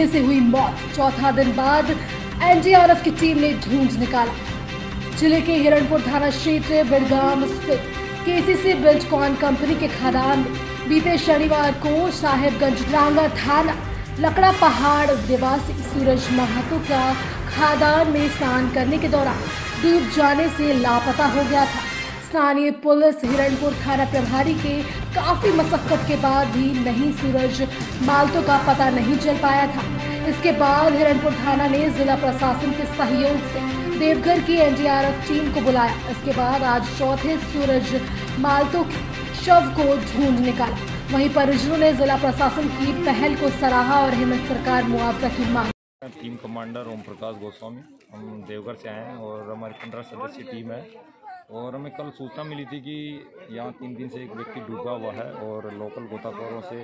लगने से हुई मौत। चौथा दिन बाद एनडीआरएफ की टीम ने ढूंढ निकाला। ज़िले के हिरणपुर थाना क्षेत्र बिड़गाम स्थित केसीसी बिल्डकॉन कंपनी के खदान में बीते शनिवार को साहेबगंज रांगा थाना, लकड़ा पहाड़ निवासी सूरज महतो का खादान में स्नान करने के दौरान डूब जाने से लापता हो गया था। स्थानीय पुलिस हिरणपुर थाना प्रभारी के काफ़ी मशक्कत के बाद भी नहीं सूरज। मालतो का पता नहीं चल पाया था। इसके बाद हिरणपुर थाना ने जिला प्रशासन के सहयोग से देवघर की एनडीआरएफ टीम को बुलाया। इसके बाद आज चौथे सूरज मालतो के शव को ढूंढ निकाला। वहीं परिजनों ने जिला प्रशासन की पहल को सराहा और हेमंत सरकार मुआवजा की मांग। टीम कमांडर ओम प्रकाश गोस्वामी, हम देवघर से आए हैं और हमारी पंद्रह सदस्यीय टीम है। और हमें कल सूचना मिली थी कि यहाँ तीन दिन से एक व्यक्ति डूबा हुआ है और लोकल गोताखोरों से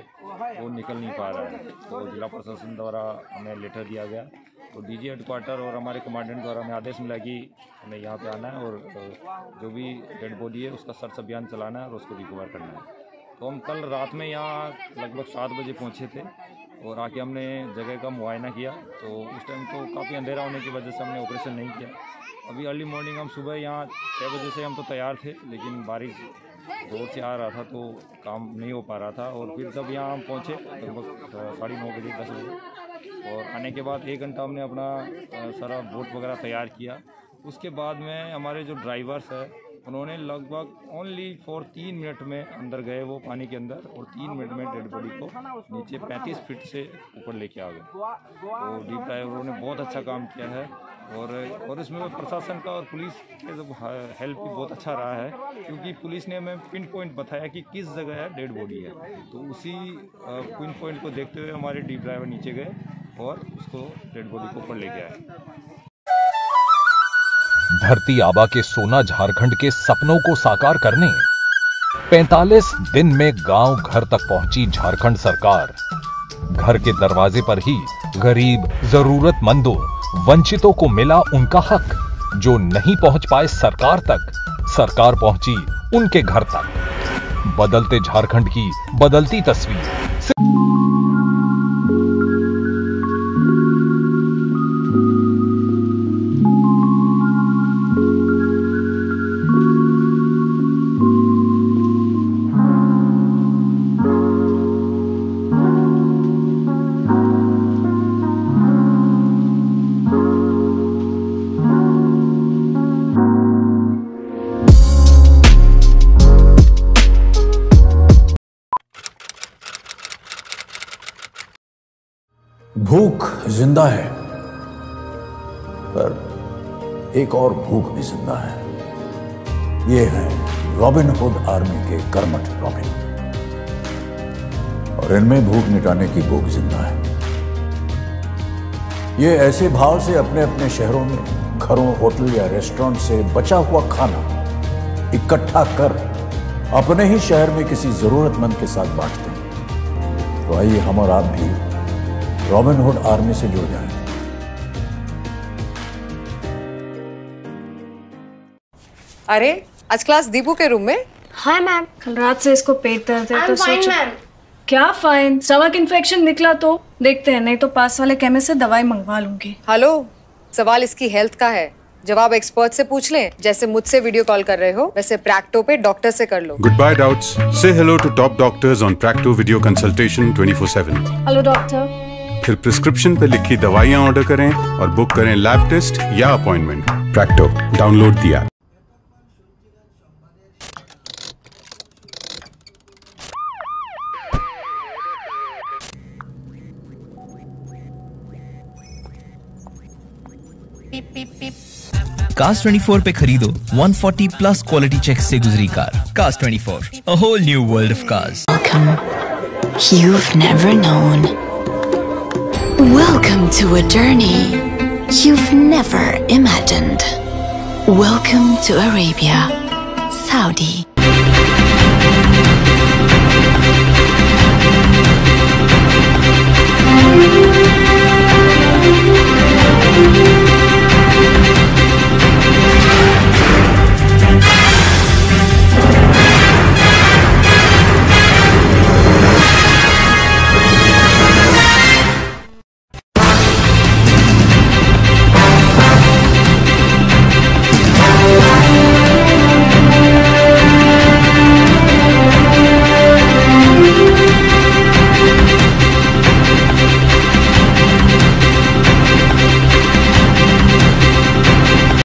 वो निकल नहीं पा रहा है। तो जिला प्रशासन द्वारा हमें लेटर दिया गया। तो डीजी हेडक्वार्टर और हमारे कमांडेंट द्वारा हमें आदेश मिला कि हमें यहाँ पे आना है और जो भी डेड बॉडी है उसका सर्च अभियान चलाना है और उसको रिकवर करना है। तो हम कल रात में यहाँ लगभग सात बजे पहुँचे थे। और आके हमने जगह का मुआयना किया तो उस टाइम तो काफ़ी अंधेरा होने की वजह से हमने ऑपरेशन नहीं किया। अभी अर्ली मॉर्निंग हम सुबह यहाँ छः बजे से हम तो तैयार थे, लेकिन बारिश ज़ोर से आ रहा था तो काम नहीं हो पा रहा था। और फिर जब यहाँ हम पहुँचे लगभग साढ़े नौ बजे, दस बजे, और आने के बाद एक घंटा हमने अपना सारा बोट वगैरह तैयार किया। उसके बाद में हमारे जो ड्राइवर्स है उन्होंने लगभग ओनली फॉर तीन मिनट में अंदर गए वो पानी के अंदर और तीन मिनट में डेड बॉडी को नीचे 35 फीट से ऊपर लेके आ गए। तो डीप ड्राइवरों ने बहुत अच्छा काम किया है और और इसमें प्रशासन का और पुलिस के जो हेल्प भी बहुत अच्छा रहा है क्योंकि पुलिस ने हमें पिन पॉइंट बताया कि किस जगह है डेड बॉडी है। तो उसी पिन पॉइंट को देखते हुए हमारे डीप ड्राइवर नीचे गए और उसको डेड बॉडी को ऊपर लेके आए। धरती आबा के सोना झारखंड के सपनों को साकार करने। 45 दिन में गाँव घर तक पहुँची झारखंड सरकार। घर के दरवाजे पर ही गरीब, जरूरतमंदों, वंचितों को मिला उनका हक, जो नहीं पहुँच पाए सरकार तक। सरकार पहुँची उनके घर तक। बदलते झारखंड की बदलती तस्वीर। भूख ज़िंदा है। पर एक और भूख भी ज़िंदा है। ये है रॉबिन हुड आर्मी के कर्मठ रॉबिन। और इनमें भूख मिटाने की भूख ज़िंदा है। ये ऐसे भाव से अपने अपने शहरों में घरों, होटल या रेस्टोरेंट से बचा हुआ खाना इकट्ठा कर अपने ही शहर में किसी जरूरतमंद के साथ बांटते हैं। तो आइए हम और आप भी रॉबिन हुड आर्मी से जुड़ जाएँ। अरे आज क्लास दीपू के रूम में? Hi ma'am. कल रात से इसको पेट दर्द है तो सोचो। क्या फाइन स्टमक इन्फेक्शन निकला तो? देखते हैं नहीं तो पास वाले केमिस्ट से दवाई मंगवा लूँगी। हेलो सवाल इसकी हेल्थ का है। जवाब एक्सपर्ट से पूछ लें जैसे मुझसे वीडियो कॉल कर रहे हो वैसे प्रैक्टो पे डॉक्टर से कर लो। Goodbye doubts. Say hello to top doctors on Practo Video Consultation 24/7. Hello doctor फिर प्रिस्क्रिप्शन पे लिखी दवाइयाँ ऑर्डर करें और बुक करें लैब टेस्ट या अपॉइंटमेंट प्रैक्टो डाउनलोड दिया कास्ट 24 पे खरीदो 140 प्लस क्वालिटी चेक से गुजरी कार कास्ट 24 a whole new world of cars Welcome. You've never known. Welcome to a journey you've never imagined. Welcome to Arabia, Saudi.